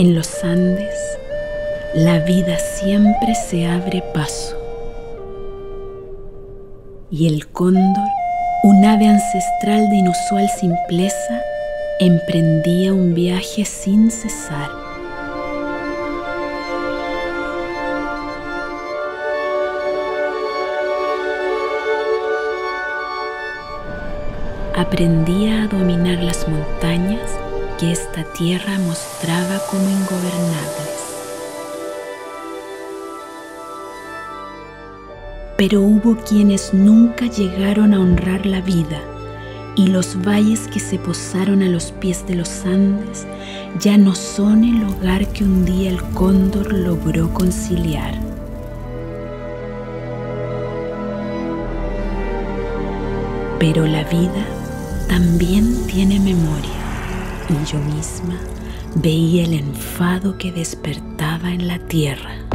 En los Andes, la vida siempre se abre paso. Y el cóndor, un ave ancestral de inusual simpleza, emprendía un viaje sin cesar. Aprendía a dominar las montañas que esta tierra mostraba como ingobernables. Pero hubo quienes nunca llegaron a honrar la vida y los valles que se posaron a los pies de los Andes ya no son el hogar que un día el cóndor logró conciliar. Pero la vida también tiene memoria y yo misma veía el enfado que despertaba en la tierra.